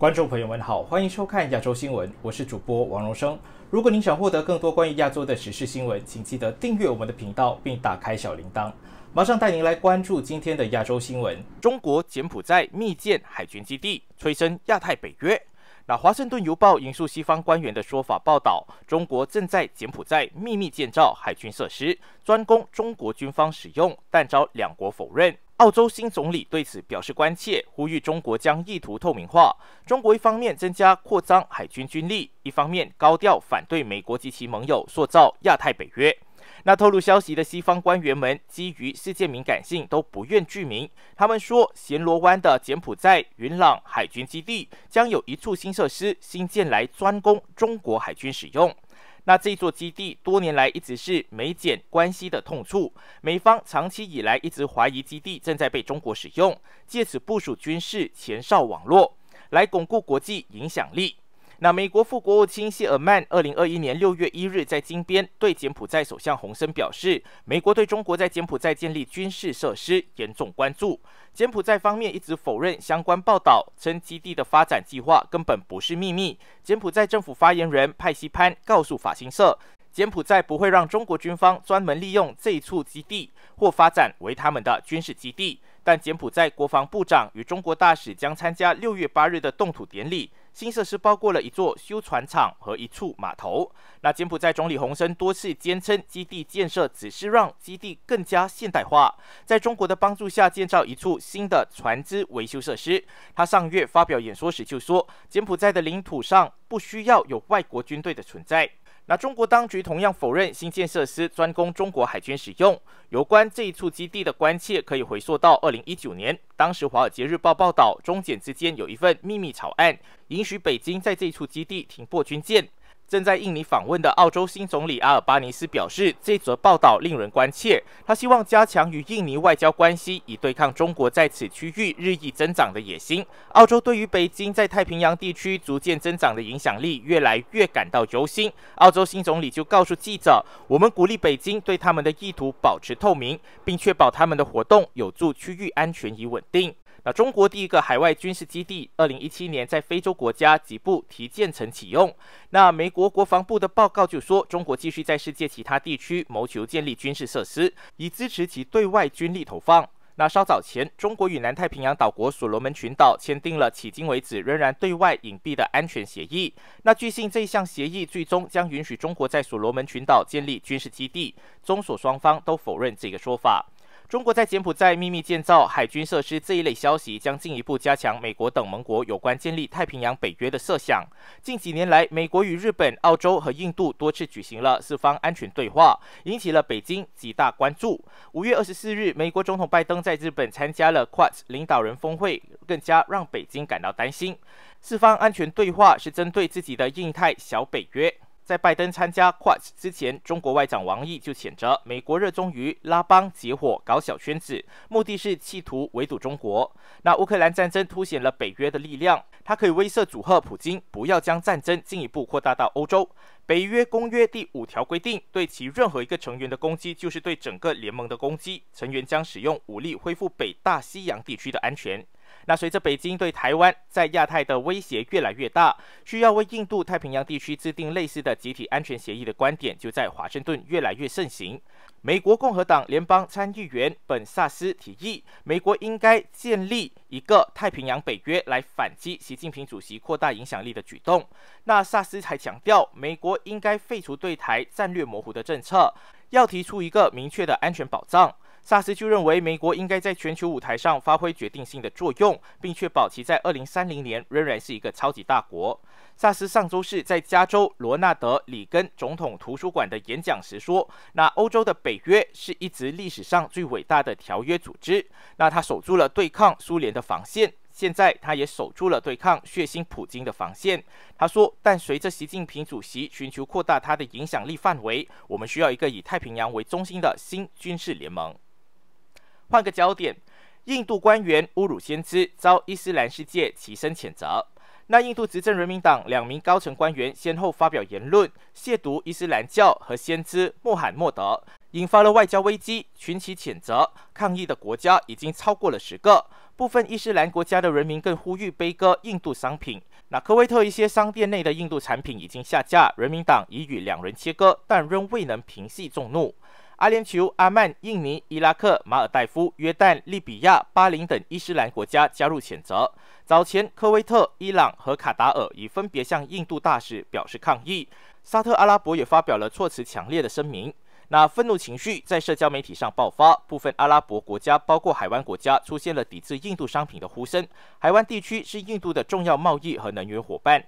观众朋友们好，欢迎收看亚洲新闻，我是主播王荣生。如果您想获得更多关于亚洲的时事新闻，请记得订阅我们的频道，并打开小铃铛。马上带您来关注今天的亚洲新闻：中国柬埔寨密建海军基地，催生亚太北约。那《华盛顿邮报》引述西方官员的说法报道，中国正在柬埔寨秘密建造海军设施，专供中国军方使用，但遭两国否认。澳洲新总理对此表示关切，呼吁中国将意图透明化。中国一方面增加扩张海军军力，一方面高调反对美国及其盟友塑造亚太北约。那透露消息的西方官员们，基于事件敏感性，都不愿具名。他们说，暹罗湾的柬埔寨云朗海军基地将有一处新设施新建来专供中国海军使用。那这座基地多年来一直是美柬关系的痛处，美方长期以来一直怀疑基地正在被中国使用，借此部署军事前哨网络，来巩固国际影响力。那美国副国务卿谢尔曼二零二一年六月一日在金边对柬埔寨首相洪森表示，美国对中国在柬埔寨建立军事设施严重关注。柬埔寨方面一直否认相关报道，称基地的发展计划根本不是秘密。柬埔寨政府发言人派西潘告诉法新社，柬埔寨不会让中国军方专门利用这一处基地或发展为他们的军事基地。但柬埔寨国防部长与中国大使将参加六月八日的动土典礼。新设施包括了一座修船厂和一处码头。那柬埔寨总理洪森多次坚称，基地建设只是让基地更加现代化，在中国的帮助下建造一处新的船只维修设施。他上月发表演说时就说，柬埔寨的领土上不需要有外国军队的存在。那中国当局同样否认新建设施专供中国海军使用。有关这一处基地的关切，可以回溯到二零一九年，当时《华尔街日报》报道，中柬之间有一份秘密草案，允许北京在这一处基地停泊军舰。正在印尼访问的澳洲新总理阿尔巴尼斯表示，这则报道令人关切。他希望加强与印尼外交关系，以对抗中国在此区域日益增长的野心。澳洲对于北京在太平洋地区逐渐增长的影响力越来越感到忧心。澳洲新总理就告诉记者：“我们鼓励北京对他们的意图保持透明，并确保他们的活动有助区域安全与稳定。”那中国第一个海外军事基地，二零一七年在非洲国家吉布提建成启用。那美国国防部的报告就说，中国继续在世界其他地区谋求建立军事设施，以支持其对外军力投放。那稍早前，中国与南太平洋岛国所罗门群岛签订了迄今为止仍然对外隐蔽的安全协议。那据信，这一项协议最终将允许中国在所罗门群岛建立军事基地。中所双方都否认这个说法。中国在柬埔寨秘密建造海军设施这一类消息，将进一步加强美国等盟国有关建立太平洋北约的设想。近几年来，美国与日本、澳洲和印度多次举行了四方安全对话，引起了北京极大关注。五月二十四日，美国总统拜登在日本参加了 Quad 领导人峰会，更加让北京感到担心。四方安全对话是针对自己的印太小北约。在拜登参加 Quad 之前，中国外长王毅就谴责美国热衷于拉帮结伙、搞小圈子，目的是企图围堵中国。那乌克兰战争凸显了北约的力量，它可以威慑阻吓普京，不要将战争进一步扩大到欧洲。北约公约第五条规定，对其任何一个成员的攻击，就是对整个联盟的攻击，成员将使用武力恢复北大西洋地区的安全。那随着北京对台湾在亚太的威胁越来越大，需要为印度太平洋地区制定类似的集体安全协议的观点，就在华盛顿越来越盛行。美国共和党联邦参议员本萨斯提议，美国应该建立一个太平洋北约来反击习近平主席扩大影响力的举动。那萨斯还强调，美国应该废除对台战略模糊的政策，要提出一个明确的安全保障。萨斯就认为，美国应该在全球舞台上发挥决定性的作用，并确保其在二零三零年仍然是一个超级大国。萨斯上周是在加州罗纳德里根总统图书馆的演讲时说：“那欧洲的北约是一直历史上最伟大的条约组织。那他守住了对抗苏联的防线，现在他也守住了对抗血腥普京的防线。”他说：“但随着习近平主席寻求扩大他的影响力范围，我们需要一个以太平洋为中心的新军事联盟。”换个焦点，印度官员侮辱先知，遭伊斯兰世界齐声谴责。那印度执政人民党两名高层官员先后发表言论，亵渎伊斯兰教和先知穆罕默德，引发了外交危机，群起谴责。抗议的国家已经超过了十个，部分伊斯兰国家的人民更呼吁悲歌印度商品。那科威特一些商店内的印度产品已经下架，人民党已与两人切割，但仍未能平息众怒。阿联酋、阿曼、印尼、伊拉克、马尔代夫、约旦、利比亚、巴林等伊斯兰国家加入谴责。早前，科威特、伊朗和卡达尔已分别向印度大使表示抗议。沙特阿拉伯也发表了措辞强烈的声明。那愤怒情绪在社交媒体上爆发，部分阿拉伯国家，包括海湾国家，出现了抵制印度商品的呼声。海湾地区是印度的重要贸易和能源伙伴。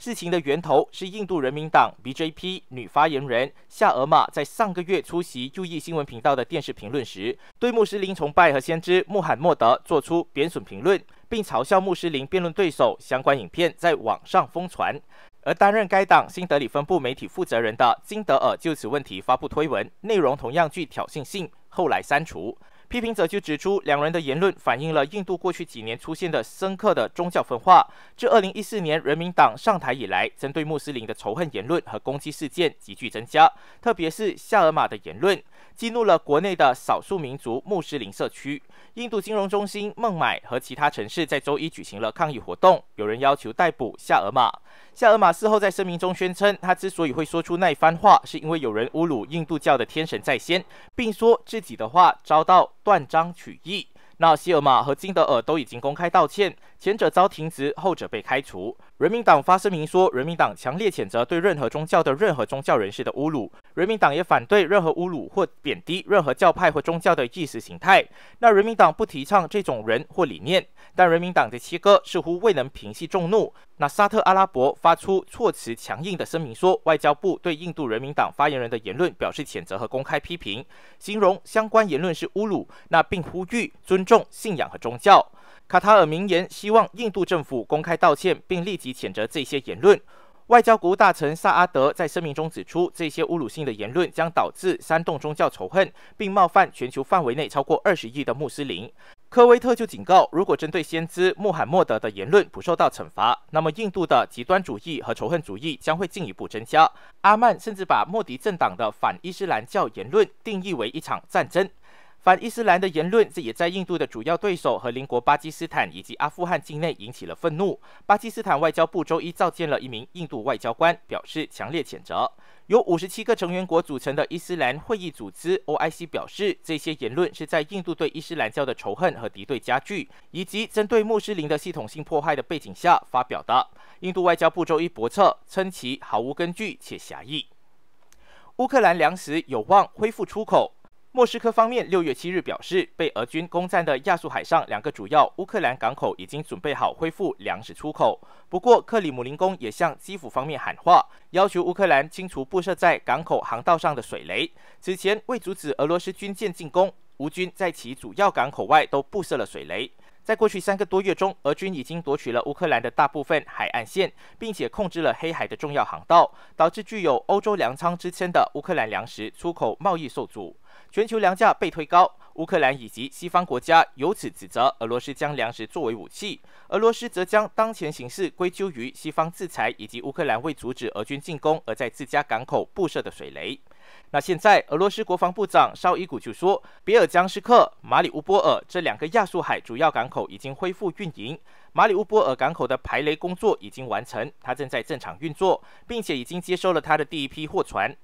事情的源头是印度人民党 BJP 女发言人夏尔玛在上个月出席注意新闻频道的电视评论时，对穆斯林崇拜和先知穆罕默德做出贬损评论，并嘲笑穆斯林辩论对手。相关影片在网上疯传，而担任该党新德里分部媒体负责人的金德尔就此问题发布推文，内容同样具挑衅性，后来删除。批评者就指出，两人的言论反映了印度过去几年出现的深刻的宗教分化。自二零一四年人民党上台以来，针对穆斯林的仇恨言论和攻击事件急剧增加，特别是夏尔玛的言论，激怒了国内的少数民族穆斯林社区。印度金融中心孟买和其他城市在周一举行了抗议活动，有人要求逮捕夏尔马。夏尔马事后在声明中宣称，他之所以会说出那番话，是因为有人侮辱印度教的天神在先，并说自己的话遭到断章取义。那希尔马和金德尔都已经公开道歉，前者遭停职，后者被开除。人民党发声明说，人民党强烈谴责对任何宗教的任何宗教人士的侮辱。人民党也反对任何侮辱或贬低任何教派或宗教的意识形态。那人民党不提倡这种人或理念，但人民党的切割似乎未能平息众怒。那沙特阿拉伯发出措辞强硬的声明说，外交部对印度人民党发言人的言论表示谴责和公开批评，形容相关言论是侮辱。那并呼吁尊重信仰和宗教。卡塔尔明言，希望印度政府公开道歉，并立即谴责这些言论。外交国务大臣萨阿德在声明中指出，这些侮辱性的言论将导致煽动宗教仇恨，并冒犯全球范围内超过二十亿的穆斯林。科威特就警告，如果针对先知穆罕默德的言论不受到惩罚，那么印度的极端主义和仇恨主义将会进一步增加。阿曼甚至把莫迪政党的反伊斯兰教言论定义为一场战争。反伊斯兰的言论，这也在印度的主要对手和邻国巴基斯坦以及阿富汗境内引起了愤怒。巴基斯坦外交部周一召见了一名印度外交官，表示强烈谴责。由五十七个成员国组成的伊斯兰会议组织 （OIC） 表示，这些言论是在印度对伊斯兰教的仇恨和敌对加剧，以及针对穆斯林的系统性迫害的背景下发表的。印度外交部周一驳斥，称其毫无根据且狭义。乌克兰粮食有望恢复出口。莫斯科方面六月七日表示，被俄军攻占的亚速海上两个主要乌克兰港口已经准备好恢复粮食出口。不过，克里姆林宫也向基辅方面喊话，要求乌克兰清除布设在港口航道上的水雷。此前，为阻止俄罗斯军舰进攻，乌军在其主要港口外都布设了水雷。在过去三个多月中，俄军已经夺取了乌克兰的大部分海岸线，并且控制了黑海的重要航道，导致具有欧洲粮仓之称的乌克兰粮食出口贸易受阻。全球粮价被推高，乌克兰以及西方国家由此指责俄罗斯将粮食作为武器，俄罗斯则将当前形势归咎于西方制裁以及乌克兰为阻止俄军进攻而在自家港口布设的水雷。那现在，俄罗斯国防部长绍伊古就说，别尔江斯克、马里乌波尔这两个亚速海主要港口已经恢复运营，马里乌波尔港口的排雷工作已经完成，它正在正常运作，并且已经接收了它的第一批货船。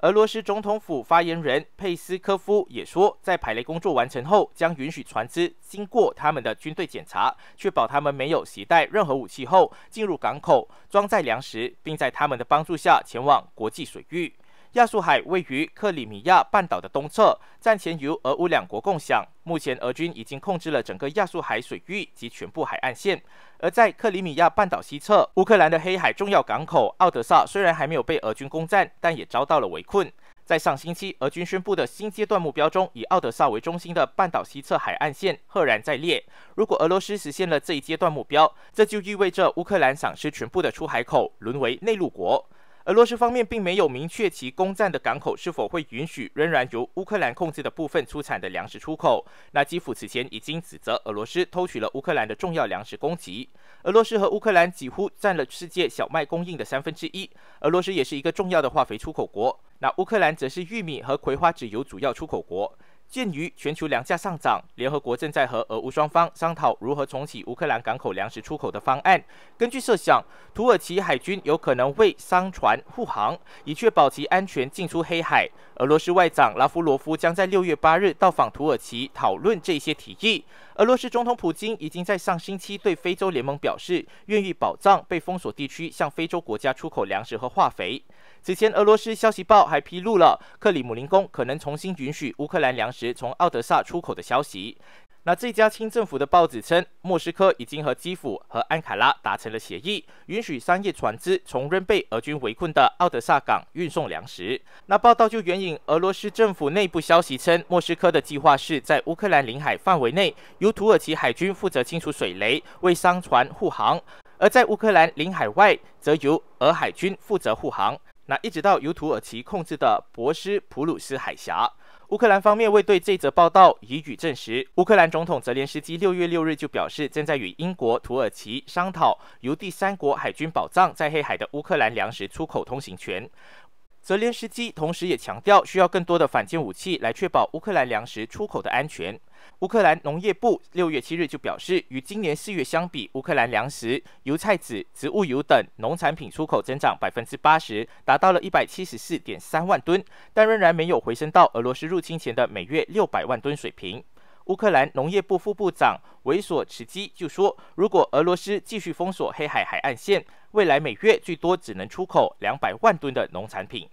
俄罗斯总统府发言人佩斯科夫也说，在排雷工作完成后，将允许船只经过他们的军队检查，确保他们没有携带任何武器后进入港口装载粮食，并在他们的帮助下前往国际水域。亚速海位于克里米亚半岛的东侧，战前由俄乌两国共享。目前，俄军已经控制了整个亚速海水域及全部海岸线。而在克里米亚半岛西侧，乌克兰的黑海重要港口奥德萨虽然还没有被俄军攻占，但也遭到了围困。在上星期，俄军宣布的新阶段目标中，以奥德萨为中心的半岛西侧海岸线赫然在列。如果俄罗斯实现了这一阶段目标，这就意味着乌克兰丧失全部的出海口，沦为内陆国。俄罗斯方面并没有明确其攻占的港口是否会允许仍然由乌克兰控制的部分出产的粮食出口。那基辅此前已经指责俄罗斯偷取了乌克兰的重要粮食供给。俄罗斯和乌克兰几乎占了世界小麦供应的三分之一。俄罗斯也是一个重要的化肥出口国。那乌克兰则是玉米和葵花籽油主要出口国。鉴于全球粮价上涨，联合国正在和俄乌双方商讨如何重启乌克兰港口粮食出口的方案。根据设想，土耳其海军有可能为商船护航，以确保其安全进出黑海。俄罗斯外长拉夫罗夫将在六月八日到访土耳其，讨论这些提议。俄罗斯总统普京已经在上星期对非洲联盟表示，愿意保障被封锁地区向非洲国家出口粮食和化肥。此前，俄罗斯消息报还披露了克里姆林宫可能重新允许乌克兰粮食从奥德萨出口的消息。那这家清政府的报纸称，莫斯科已经和基辅和安卡拉达成了协议，允许商业船只从仍被俄军围困的奥德萨港运送粮食。那报道就援引俄罗斯政府内部消息称，莫斯科的计划是在乌克兰领海范围内由土耳其海军负责清除水雷，为商船护航；而在乌克兰领海外，则由俄海军负责护航。那一直到由土耳其控制的博斯普鲁斯海峡，乌克兰方面未对这则报道予以证实。乌克兰总统泽连斯基六月六日就表示，正在与英国、土耳其商讨由第三国海军保障在黑海的乌克兰粮食出口通行权。泽连斯基同时也强调，需要更多的反舰武器来确保乌克兰粮食出口的安全。乌克兰农业部六月七日就表示，与今年四月相比，乌克兰粮食、油菜籽、植物油等农产品出口增长百分之八十，达到了一百七十四点三万吨，但仍然没有回升到俄罗斯入侵前的每月六百万吨水平。乌克兰农业部副部长维索茨基就说，如果俄罗斯继续封锁黑海海岸线，未来每月最多只能出口两百万吨的农产品。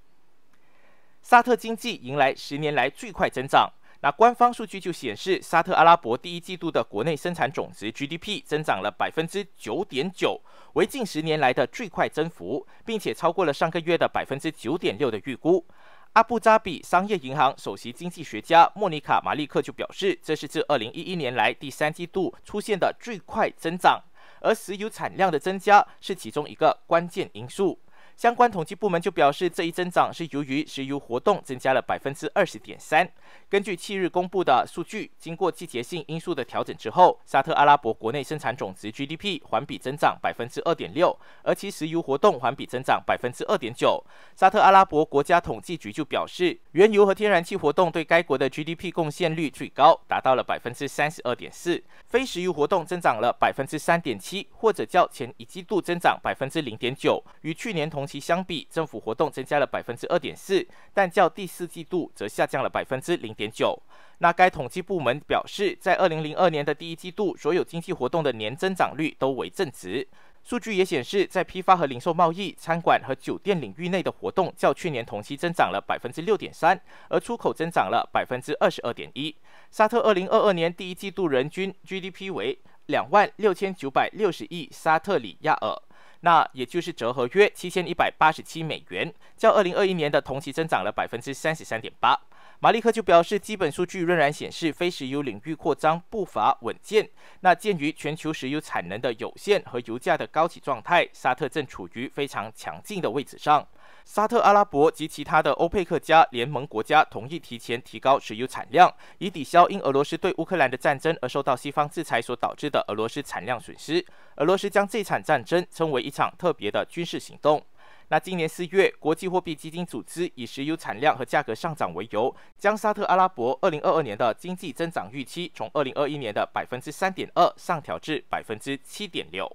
沙特经济迎来十年来最快增长。那官方数据就显示，沙特阿拉伯第一季度的国内生产总值 GDP 增长了百分之九点九，为近十年来的最快增幅，并且超过了上个月的百分之九点六的预估。阿布扎比商业银行首席经济学家莫妮卡马利克就表示，这是自二零一一年来第三季度出现的最快增长，而石油产量的增加是其中一个关键因素。相关统计部门就表示，这一增长是由于石油活动增加了百分之二十点三。根据七日公布的数据，经过季节性因素的调整之后，沙特阿拉伯国内生产总值 GDP 环比增长百分之二点六，而其石油活动环比增长百分之二点九。沙特阿拉伯国家统计局就表示，原油和天然气活动对该国的 GDP 贡献率最高，达到了百分之三十二点四。非石油活动增长了百分之三点七，或者较前一季度增长百分之零点九，与去年同。同期相比，政府活动增加了百分之二点四，但较第四季度则下降了百分之零点九。那该统计部门表示，在二零零二年的第一季度，所有经济活动的年增长率都为正值。数据也显示，在批发和零售贸易、餐馆和酒店领域内的活动较去年同期增长了百分之六点三，而出口增长了百分之二十二点一。沙特二零二二年第一季度人均 GDP 为两万六千九百六十亿沙特里亚尔。那也就是折合约七千一百八十七美元，较二零二一年的同期增长了百分之三十三点八。马利克就表示，基本数据仍然显示非石油领域扩张步伐稳健。那鉴于全球石油产能的有限和油价的高企状态，沙特正处于非常强劲的位置上。沙特阿拉伯及其他的欧佩克加联盟国家同意提前提高石油产量，以抵消因俄罗斯对乌克兰的战争而受到西方制裁所导致的俄罗斯产量损失。俄罗斯将这场战争称为一场特别的军事行动。那今年四月，国际货币基金组织以石油产量和价格上涨为由，将沙特阿拉伯二零二二年的经济增长预期从二零二一年的百分之三点二上调至百分之七点六。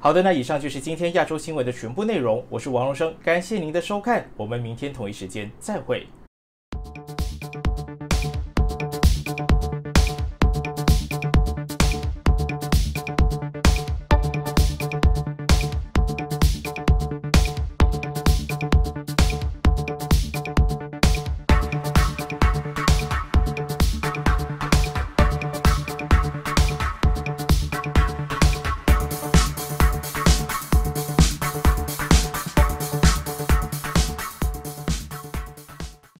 好的那以上就是今天亚洲新闻的全部内容我是王荣生感谢您的收看我们明天同一时间再会。